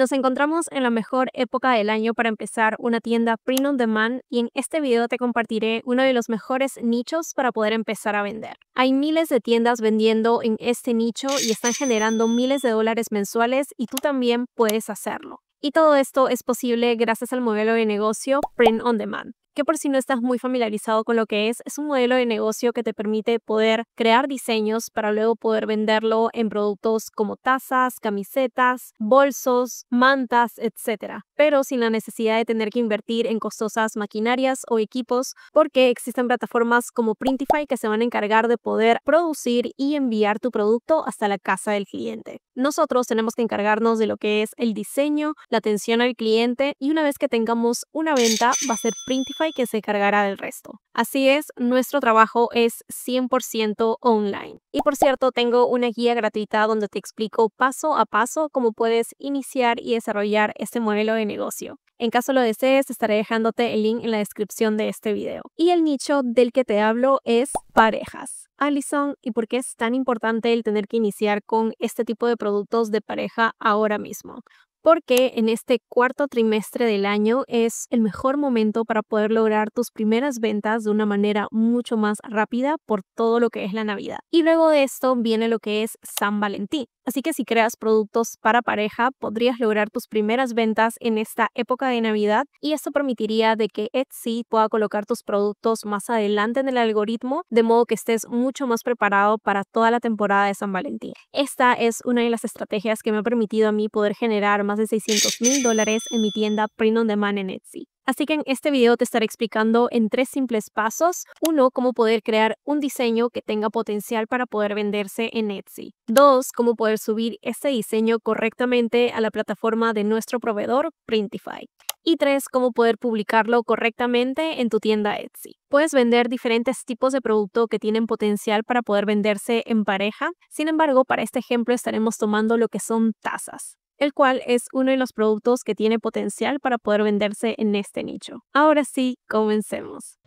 Nos encontramos en la mejor época del año para empezar una tienda print on demand y en este video te compartiré uno de los mejores nichos para poder empezar a vender. Hay miles de tiendas vendiendo en este nicho y están generando miles de dólares mensuales y tú también puedes hacerlo. Y todo esto es posible gracias al modelo de negocio print on demand que por si no estás muy familiarizado con lo que es, es un modelo de negocio que te permite poder crear diseños para luego poder venderlo en productos como tazas, camisetas, bolsos, mantas, etc. Pero sin la necesidad de tener que invertir en costosas maquinarias o equipos porque existen plataformas como Printify que se van a encargar de poder producir y enviar tu producto hasta la casa del cliente. Nosotros tenemos que encargarnos de lo que es el diseño, la atención al cliente y una vez que tengamos una venta va a ser Printify que se cargará del resto. Así es, nuestro trabajo es 100% online. Y por cierto, tengo una guía gratuita donde te explico paso a paso cómo puedes iniciar y desarrollar este modelo de negocio. En caso lo desees, estaré dejándote el link en la descripción de este video. Y el nicho del que te hablo es parejas. Alison, ¿y por qué es tan importante el tener que iniciar con este tipo de productos de pareja ahora mismo? Porque en este cuarto trimestre del año es el mejor momento para poder lograr tus primeras ventas de una manera mucho más rápida por todo lo que es la Navidad. Y luego de esto viene lo que es San Valentín. Así que si creas productos para pareja, podrías lograr tus primeras ventas en esta época de Navidad y esto permitiría de que Etsy pueda colocar tus productos más adelante en el algoritmo, de modo que estés mucho más preparado para toda la temporada de San Valentín. Esta es una de las estrategias que me ha permitido a mí poder generar más de 600 mil dólares en mi tienda Print on Demand en Etsy. Así que en este video te estaré explicando en tres simples pasos. Uno, cómo poder crear un diseño que tenga potencial para poder venderse en Etsy. Dos, cómo poder subir este diseño correctamente a la plataforma de nuestro proveedor Printify. Y tres, cómo poder publicarlo correctamente en tu tienda Etsy. Puedes vender diferentes tipos de producto que tienen potencial para poder venderse en pareja. Sin embargo, para este ejemplo estaremos tomando lo que son tazas el cual es uno de los productos que tiene potencial para poder venderse en este nicho. Ahora sí, comencemos.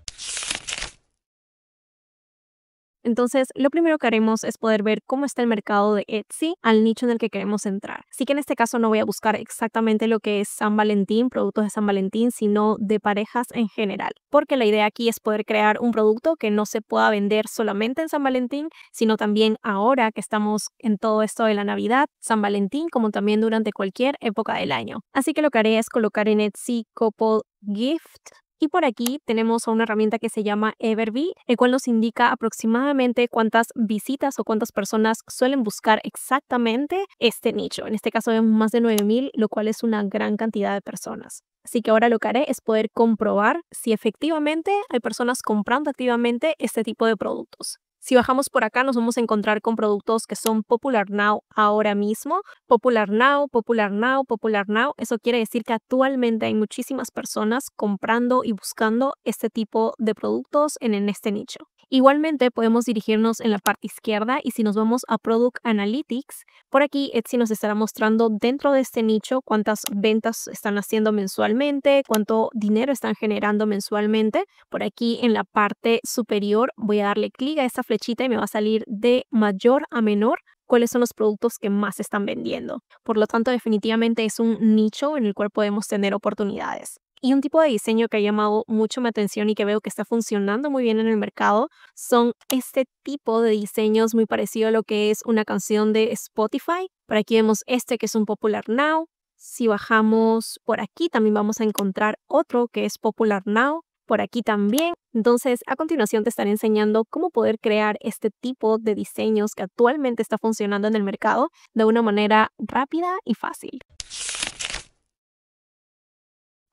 Entonces, lo primero que haremos es poder ver cómo está el mercado de Etsy al nicho en el que queremos entrar. Así que en este caso no voy a buscar exactamente lo que es San Valentín, productos de San Valentín, sino de parejas en general. Porque la idea aquí es poder crear un producto que no se pueda vender solamente en San Valentín, sino también ahora que estamos en todo esto de la Navidad, San Valentín, como también durante cualquier época del año. Así que lo que haré es colocar en Etsy couple gift y por aquí tenemos una herramienta que se llama Everbee, el cual nos indica aproximadamente cuántas visitas o cuántas personas suelen buscar exactamente este nicho. En este caso vemos más de 9000, lo cual es una gran cantidad de personas. Así que ahora lo que haré es poder comprobar si efectivamente hay personas comprando activamente este tipo de productos. Si bajamos por acá nos vamos a encontrar con productos que son Popular Now ahora mismo. Popular Now, Popular Now, Popular Now. Eso quiere decir que actualmente hay muchísimas personas comprando y buscando este tipo de productos en, en este nicho. Igualmente podemos dirigirnos en la parte izquierda y si nos vamos a Product Analytics, por aquí Etsy nos estará mostrando dentro de este nicho cuántas ventas están haciendo mensualmente, cuánto dinero están generando mensualmente. Por aquí en la parte superior voy a darle clic a esta flechita y me va a salir de mayor a menor cuáles son los productos que más están vendiendo. Por lo tanto, definitivamente es un nicho en el cual podemos tener oportunidades. Y un tipo de diseño que ha llamado mucho mi atención y que veo que está funcionando muy bien en el mercado son este tipo de diseños muy parecido a lo que es una canción de Spotify. Por aquí vemos este que es un Popular Now. Si bajamos por aquí también vamos a encontrar otro que es Popular Now. Por aquí también. Entonces, a continuación te estaré enseñando cómo poder crear este tipo de diseños que actualmente está funcionando en el mercado de una manera rápida y fácil.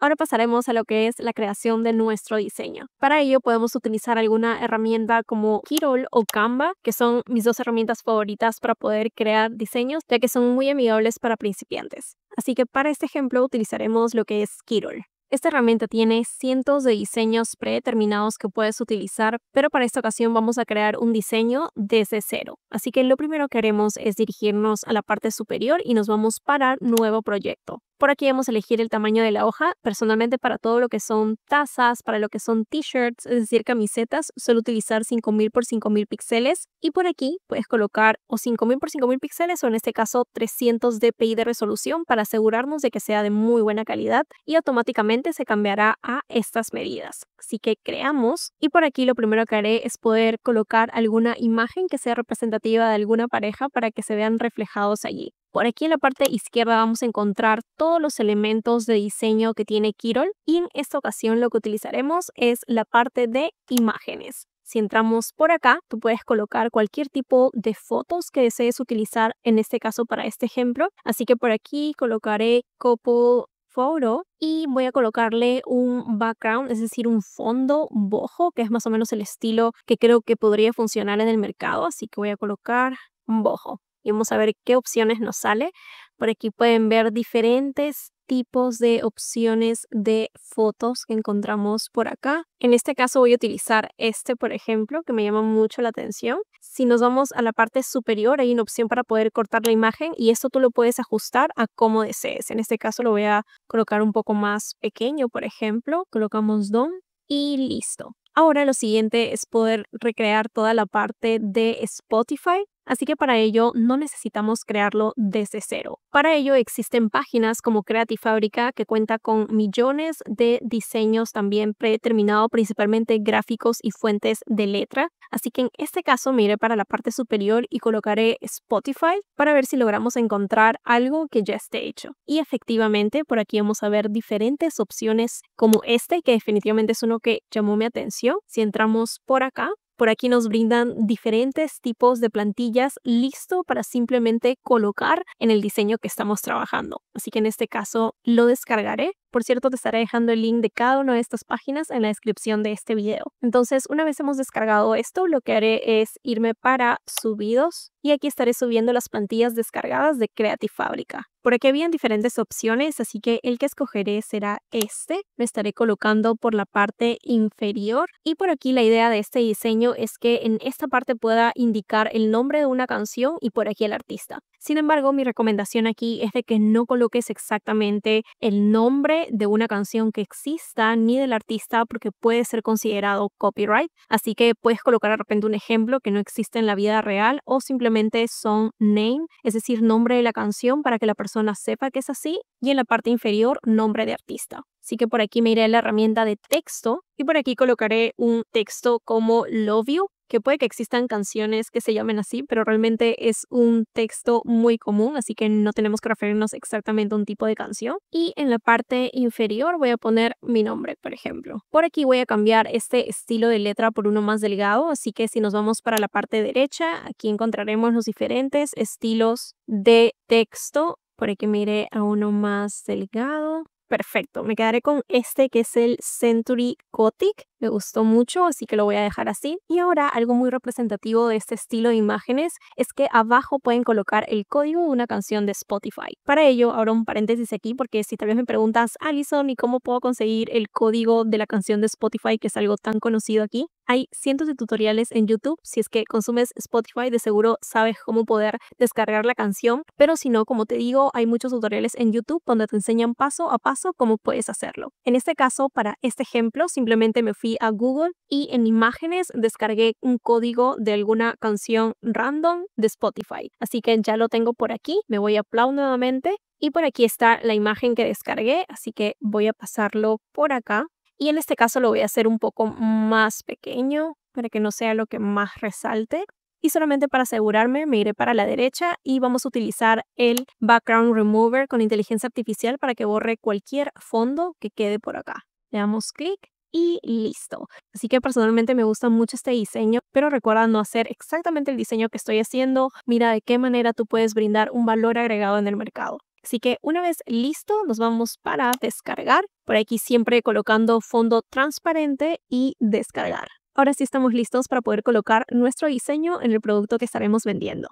Ahora pasaremos a lo que es la creación de nuestro diseño. Para ello podemos utilizar alguna herramienta como Kirol o Canva, que son mis dos herramientas favoritas para poder crear diseños, ya que son muy amigables para principiantes. Así que para este ejemplo utilizaremos lo que es Kirol. Esta herramienta tiene cientos de diseños predeterminados que puedes utilizar, pero para esta ocasión vamos a crear un diseño desde cero. Así que lo primero que haremos es dirigirnos a la parte superior y nos vamos para nuevo proyecto. Por aquí vamos a elegir el tamaño de la hoja. Personalmente para todo lo que son tazas, para lo que son t-shirts, es decir, camisetas, suelo utilizar 5000 por 5000 píxeles. Y por aquí puedes colocar o 5000 por 5000 píxeles o en este caso 300 dpi de resolución para asegurarnos de que sea de muy buena calidad y automáticamente se cambiará a estas medidas. Así que creamos y por aquí lo primero que haré es poder colocar alguna imagen que sea representativa de alguna pareja para que se vean reflejados allí. Por aquí en la parte izquierda vamos a encontrar todos los elementos de diseño que tiene Kirol y en esta ocasión lo que utilizaremos es la parte de imágenes. Si entramos por acá, tú puedes colocar cualquier tipo de fotos que desees utilizar, en este caso para este ejemplo. Así que por aquí colocaré couple photo y voy a colocarle un background, es decir, un fondo bojo, que es más o menos el estilo que creo que podría funcionar en el mercado. Así que voy a colocar un bojo y vamos a ver qué opciones nos sale. Por aquí pueden ver diferentes tipos de opciones de fotos que encontramos por acá. En este caso voy a utilizar este, por ejemplo, que me llama mucho la atención. Si nos vamos a la parte superior, hay una opción para poder cortar la imagen y esto tú lo puedes ajustar a como desees. En este caso lo voy a colocar un poco más pequeño, por ejemplo. Colocamos DOM y listo. Ahora lo siguiente es poder recrear toda la parte de Spotify. Así que para ello no necesitamos crearlo desde cero. Para ello existen páginas como Creative Fabrica que cuenta con millones de diseños también predeterminados, principalmente gráficos y fuentes de letra. Así que en este caso me iré para la parte superior y colocaré Spotify para ver si logramos encontrar algo que ya esté hecho. Y efectivamente por aquí vamos a ver diferentes opciones como este que definitivamente es uno que llamó mi atención. Si entramos por acá por aquí nos brindan diferentes tipos de plantillas listo para simplemente colocar en el diseño que estamos trabajando. Así que en este caso lo descargaré por cierto, te estaré dejando el link de cada una de estas páginas en la descripción de este video. Entonces, una vez hemos descargado esto, lo que haré es irme para subidos y aquí estaré subiendo las plantillas descargadas de Creative Fabrica. Por aquí habían diferentes opciones, así que el que escogeré será este. Me estaré colocando por la parte inferior y por aquí la idea de este diseño es que en esta parte pueda indicar el nombre de una canción y por aquí el artista. Sin embargo, mi recomendación aquí es de que no coloques exactamente el nombre de una canción que exista ni del artista porque puede ser considerado copyright. Así que puedes colocar de repente un ejemplo que no existe en la vida real o simplemente son name, es decir, nombre de la canción para que la persona sepa que es así y en la parte inferior nombre de artista. Así que por aquí me iré a la herramienta de texto y por aquí colocaré un texto como Love You que puede que existan canciones que se llamen así, pero realmente es un texto muy común, así que no tenemos que referirnos exactamente a un tipo de canción. Y en la parte inferior voy a poner mi nombre, por ejemplo. Por aquí voy a cambiar este estilo de letra por uno más delgado, así que si nos vamos para la parte derecha, aquí encontraremos los diferentes estilos de texto. Por aquí me a uno más delgado. Perfecto, me quedaré con este que es el Century Gothic. Me gustó mucho, así que lo voy a dejar así. Y ahora algo muy representativo de este estilo de imágenes es que abajo pueden colocar el código de una canción de Spotify. Para ello, ahora un paréntesis aquí porque si tal vez me preguntas, Alison, ¿y cómo puedo conseguir el código de la canción de Spotify que es algo tan conocido aquí? Hay cientos de tutoriales en YouTube. Si es que consumes Spotify, de seguro sabes cómo poder descargar la canción. Pero si no, como te digo, hay muchos tutoriales en YouTube donde te enseñan paso a paso cómo puedes hacerlo. En este caso, para este ejemplo, simplemente me a Google y en imágenes descargué un código de alguna canción random de Spotify. Así que ya lo tengo por aquí. Me voy a Plow nuevamente y por aquí está la imagen que descargué, así que voy a pasarlo por acá. Y en este caso lo voy a hacer un poco más pequeño para que no sea lo que más resalte. Y solamente para asegurarme me iré para la derecha y vamos a utilizar el Background Remover con inteligencia artificial para que borre cualquier fondo que quede por acá. Le damos clic y listo. Así que personalmente me gusta mucho este diseño, pero recuerda no hacer exactamente el diseño que estoy haciendo. Mira de qué manera tú puedes brindar un valor agregado en el mercado. Así que una vez listo, nos vamos para descargar. Por aquí siempre colocando fondo transparente y descargar. Ahora sí estamos listos para poder colocar nuestro diseño en el producto que estaremos vendiendo.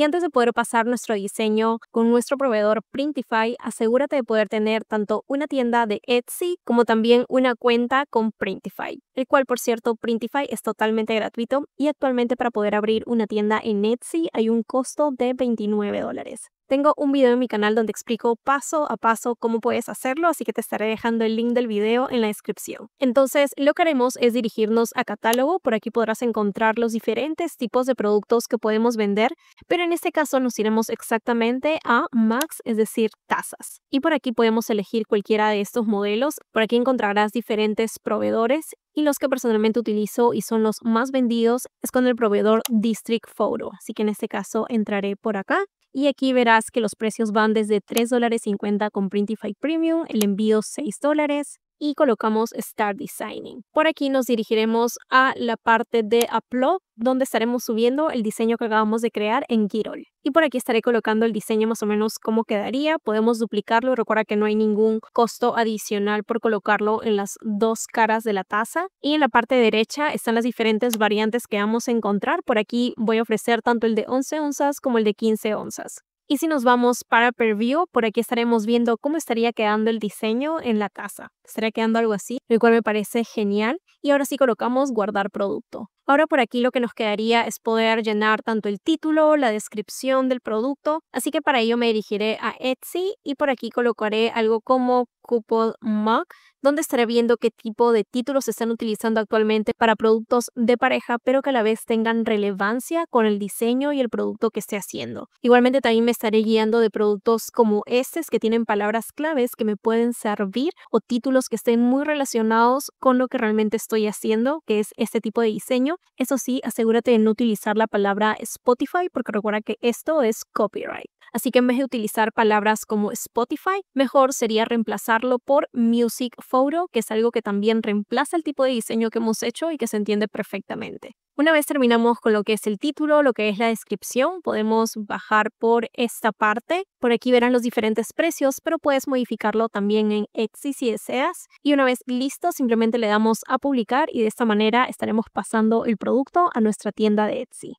Y antes de poder pasar nuestro diseño con nuestro proveedor Printify, asegúrate de poder tener tanto una tienda de Etsy como también una cuenta con Printify, el cual por cierto Printify es totalmente gratuito y actualmente para poder abrir una tienda en Etsy hay un costo de 29 dólares. Tengo un video en mi canal donde explico paso a paso cómo puedes hacerlo, así que te estaré dejando el link del video en la descripción. Entonces, lo que haremos es dirigirnos a catálogo, por aquí podrás encontrar los diferentes tipos de productos que podemos vender, pero en este caso nos iremos exactamente a Max, es decir, tazas. Y por aquí podemos elegir cualquiera de estos modelos, por aquí encontrarás diferentes proveedores y los que personalmente utilizo y son los más vendidos es con el proveedor District Photo. Así que en este caso entraré por acá y aquí verás que los precios van desde $3.50 con Printify Premium, el envío $6 y colocamos Start Designing. Por aquí nos dirigiremos a la parte de Upload, donde estaremos subiendo el diseño que acabamos de crear en Girol. Y por aquí estaré colocando el diseño más o menos como quedaría. Podemos duplicarlo. Recuerda que no hay ningún costo adicional por colocarlo en las dos caras de la taza. Y en la parte derecha están las diferentes variantes que vamos a encontrar. Por aquí voy a ofrecer tanto el de 11 onzas como el de 15 onzas. Y si nos vamos para Preview, por aquí estaremos viendo cómo estaría quedando el diseño en la casa. Estaría quedando algo así, lo cual me parece genial. Y ahora sí colocamos guardar producto. Ahora por aquí lo que nos quedaría es poder llenar tanto el título, la descripción del producto, así que para ello me dirigiré a Etsy y por aquí colocaré algo como Couple Mug donde estaré viendo qué tipo de títulos se están utilizando actualmente para productos de pareja, pero que a la vez tengan relevancia con el diseño y el producto que esté haciendo. Igualmente también me estaré guiando de productos como estos que tienen palabras claves que me pueden servir o títulos que estén muy relacionados con lo que realmente estoy haciendo, que es este tipo de diseño. Eso sí, asegúrate de no utilizar la palabra Spotify porque recuerda que esto es copyright. Así que en vez de utilizar palabras como Spotify, mejor sería reemplazarlo por Music Photo, que es algo que también reemplaza el tipo de diseño que hemos hecho y que se entiende perfectamente. Una vez terminamos con lo que es el título, lo que es la descripción, podemos bajar por esta parte. Por aquí verán los diferentes precios, pero puedes modificarlo también en Etsy si deseas. Y una vez listo, simplemente le damos a publicar y de esta manera estaremos pasando el producto a nuestra tienda de Etsy.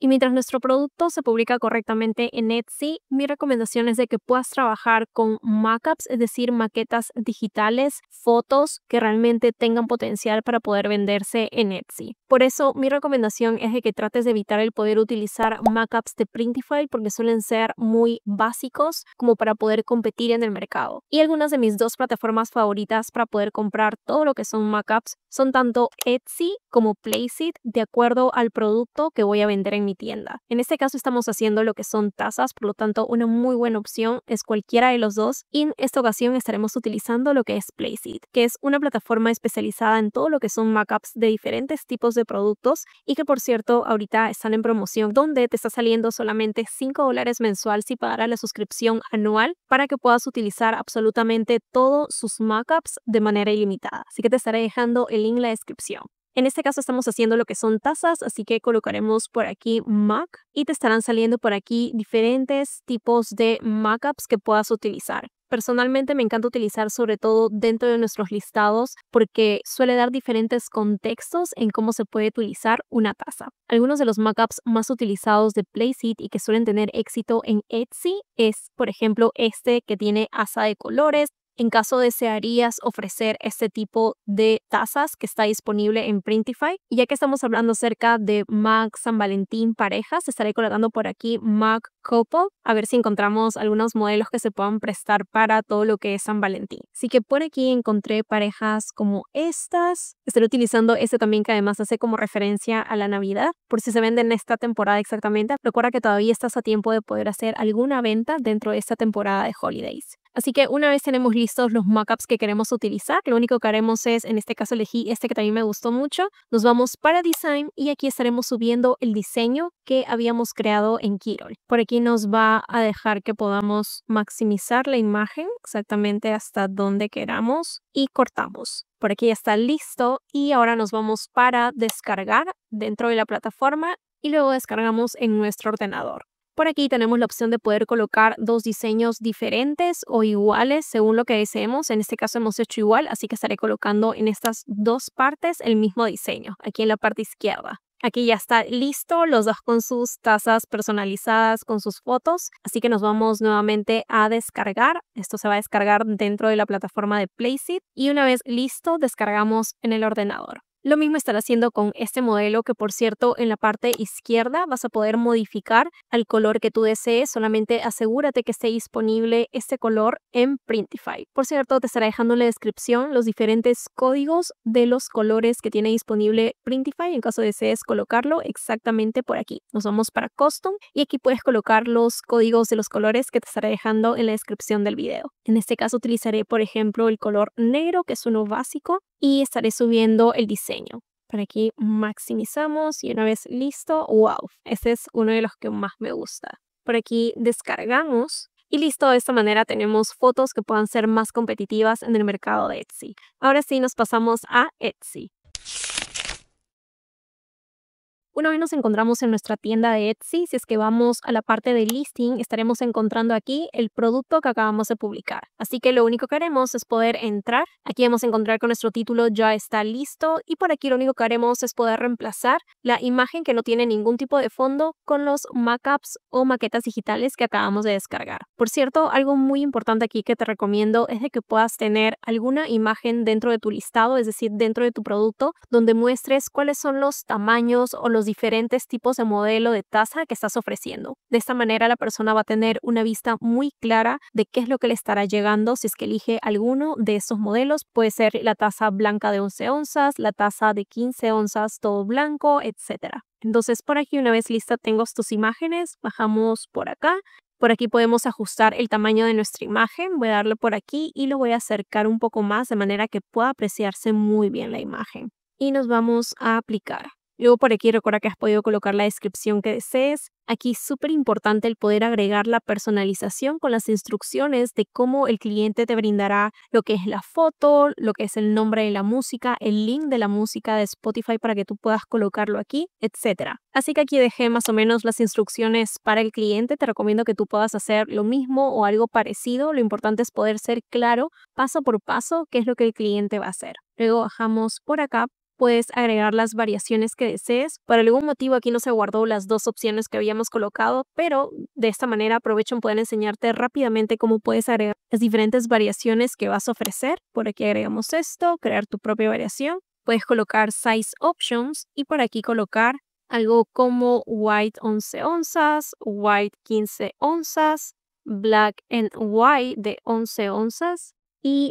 Y mientras nuestro producto se publica correctamente en Etsy, mi recomendación es de que puedas trabajar con mockups, es decir, maquetas digitales, fotos que realmente tengan potencial para poder venderse en Etsy. Por eso, mi recomendación es de que trates de evitar el poder utilizar mockups de Printify porque suelen ser muy básicos como para poder competir en el mercado. Y algunas de mis dos plataformas favoritas para poder comprar todo lo que son mockups son tanto Etsy como Placeit de acuerdo al producto que voy a vender en mi tienda. En este caso estamos haciendo lo que son tazas, por lo tanto una muy buena opción es cualquiera de los dos y en esta ocasión estaremos utilizando lo que es Placeit, que es una plataforma especializada en todo lo que son mockups de diferentes tipos de productos y que por cierto ahorita están en promoción donde te está saliendo solamente 5 dólares mensual si pagarás la suscripción anual para que puedas utilizar absolutamente todos sus mockups de manera ilimitada. Así que te estaré dejando el link en la descripción. En este caso estamos haciendo lo que son tazas, así que colocaremos por aquí Mac y te estarán saliendo por aquí diferentes tipos de mockups que puedas utilizar. Personalmente me encanta utilizar sobre todo dentro de nuestros listados porque suele dar diferentes contextos en cómo se puede utilizar una taza. Algunos de los mockups más utilizados de Placeit y que suelen tener éxito en Etsy es, por ejemplo, este que tiene asa de colores, en caso desearías ofrecer este tipo de tazas que está disponible en Printify. Y ya que estamos hablando acerca de Mac San Valentín parejas, estaré colocando por aquí Mac Couple, a ver si encontramos algunos modelos que se puedan prestar para todo lo que es San Valentín. Así que por aquí encontré parejas como estas. Estaré utilizando este también que además hace como referencia a la Navidad, por si se vende en esta temporada exactamente. Recuerda que todavía estás a tiempo de poder hacer alguna venta dentro de esta temporada de holidays. Así que una vez tenemos listos los mockups que queremos utilizar, lo único que haremos es, en este caso elegí este que también me gustó mucho, nos vamos para Design y aquí estaremos subiendo el diseño que habíamos creado en Kirol. Por aquí nos va a dejar que podamos maximizar la imagen exactamente hasta donde queramos y cortamos. Por aquí ya está listo y ahora nos vamos para descargar dentro de la plataforma y luego descargamos en nuestro ordenador. Por aquí tenemos la opción de poder colocar dos diseños diferentes o iguales según lo que deseemos. En este caso hemos hecho igual, así que estaré colocando en estas dos partes el mismo diseño, aquí en la parte izquierda. Aquí ya está listo, los dos con sus tazas personalizadas con sus fotos. Así que nos vamos nuevamente a descargar. Esto se va a descargar dentro de la plataforma de Placeit. Y una vez listo, descargamos en el ordenador. Lo mismo estará haciendo con este modelo que por cierto en la parte izquierda vas a poder modificar al color que tú desees, solamente asegúrate que esté disponible este color en Printify. Por cierto, te estará dejando en la descripción los diferentes códigos de los colores que tiene disponible Printify en caso desees colocarlo exactamente por aquí. Nos vamos para Custom y aquí puedes colocar los códigos de los colores que te estaré dejando en la descripción del video. En este caso utilizaré por ejemplo el color negro que es uno básico y estaré subiendo el diseño. Por aquí maximizamos y una vez listo, wow, este es uno de los que más me gusta. Por aquí descargamos y listo, de esta manera tenemos fotos que puedan ser más competitivas en el mercado de Etsy. Ahora sí nos pasamos a Etsy. Una vez nos encontramos en nuestra tienda de Etsy, si es que vamos a la parte de listing, estaremos encontrando aquí el producto que acabamos de publicar. Así que lo único que haremos es poder entrar. Aquí vamos a encontrar que nuestro título ya está listo y por aquí lo único que haremos es poder reemplazar la imagen que no tiene ningún tipo de fondo con los mockups o maquetas digitales que acabamos de descargar. Por cierto, algo muy importante aquí que te recomiendo es de que puedas tener alguna imagen dentro de tu listado, es decir, dentro de tu producto, donde muestres cuáles son los tamaños o los diferentes tipos de modelo de taza que estás ofreciendo. De esta manera la persona va a tener una vista muy clara de qué es lo que le estará llegando si es que elige alguno de estos modelos. Puede ser la taza blanca de 11 onzas, la taza de 15 onzas todo blanco, etc. Entonces por aquí una vez lista tengo tus imágenes, bajamos por acá por aquí podemos ajustar el tamaño de nuestra imagen. Voy a darle por aquí y lo voy a acercar un poco más de manera que pueda apreciarse muy bien la imagen. Y nos vamos a aplicar. Luego por aquí recuerda que has podido colocar la descripción que desees. Aquí es súper importante el poder agregar la personalización con las instrucciones de cómo el cliente te brindará lo que es la foto, lo que es el nombre de la música, el link de la música de Spotify para que tú puedas colocarlo aquí, etc. Así que aquí dejé más o menos las instrucciones para el cliente. Te recomiendo que tú puedas hacer lo mismo o algo parecido. Lo importante es poder ser claro paso por paso qué es lo que el cliente va a hacer. Luego bajamos por acá puedes agregar las variaciones que desees. Por algún motivo aquí no se guardó las dos opciones que habíamos colocado, pero de esta manera aprovecho en poder enseñarte rápidamente cómo puedes agregar las diferentes variaciones que vas a ofrecer. Por aquí agregamos esto, crear tu propia variación. Puedes colocar Size Options y por aquí colocar algo como White 11 onzas, White 15 onzas, Black and White de 11 onzas,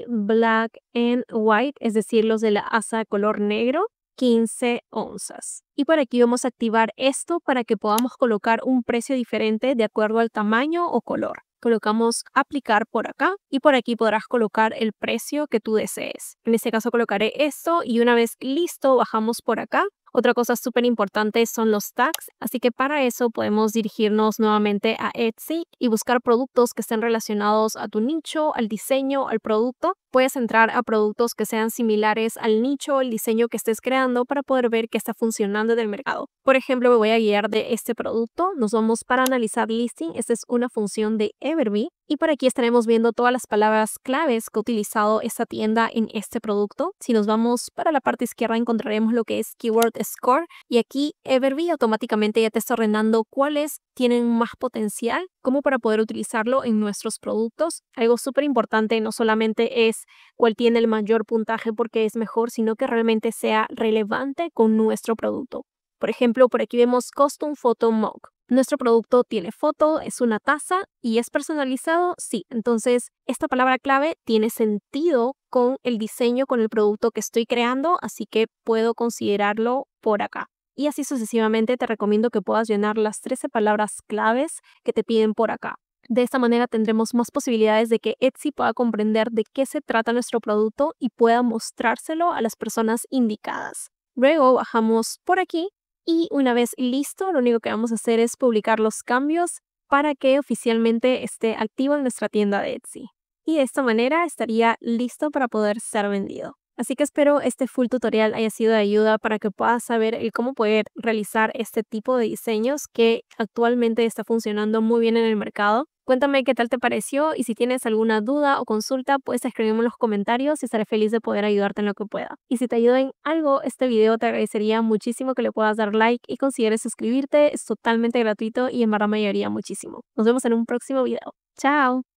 black and white, es decir, los de la asa color negro, 15 onzas. Y por aquí vamos a activar esto para que podamos colocar un precio diferente de acuerdo al tamaño o color. Colocamos aplicar por acá y por aquí podrás colocar el precio que tú desees. En este caso colocaré esto y una vez listo bajamos por acá otra cosa súper importante son los tags, así que para eso podemos dirigirnos nuevamente a Etsy y buscar productos que estén relacionados a tu nicho, al diseño, al producto. Puedes entrar a productos que sean similares al nicho el diseño que estés creando para poder ver qué está funcionando en el mercado. Por ejemplo, me voy a guiar de este producto. Nos vamos para analizar listing. Esta es una función de Everbee y por aquí estaremos viendo todas las palabras claves que ha utilizado esta tienda en este producto. Si nos vamos para la parte izquierda encontraremos lo que es Keyword Score y aquí Everbee automáticamente ya te está ordenando cuáles tienen más potencial como para poder utilizarlo en nuestros productos. Algo súper importante no solamente es cuál tiene el mayor puntaje porque es mejor, sino que realmente sea relevante con nuestro producto. Por ejemplo, por aquí vemos Custom Photo Mug. Nuestro producto tiene foto, es una taza y es personalizado, sí. Entonces, esta palabra clave tiene sentido con el diseño, con el producto que estoy creando, así que puedo considerarlo por acá. Y así sucesivamente te recomiendo que puedas llenar las 13 palabras claves que te piden por acá. De esta manera tendremos más posibilidades de que Etsy pueda comprender de qué se trata nuestro producto y pueda mostrárselo a las personas indicadas. Luego bajamos por aquí y una vez listo, lo único que vamos a hacer es publicar los cambios para que oficialmente esté activo en nuestra tienda de Etsy. Y de esta manera estaría listo para poder ser vendido. Así que espero este full tutorial haya sido de ayuda para que puedas saber cómo poder realizar este tipo de diseños que actualmente está funcionando muy bien en el mercado. Cuéntame qué tal te pareció y si tienes alguna duda o consulta, puedes escribirme en los comentarios y estaré feliz de poder ayudarte en lo que pueda. Y si te ayudó en algo este video, te agradecería muchísimo que le puedas dar like y consideres suscribirte. Es totalmente gratuito y en verdad me ayudaría muchísimo. Nos vemos en un próximo video. ¡Chao!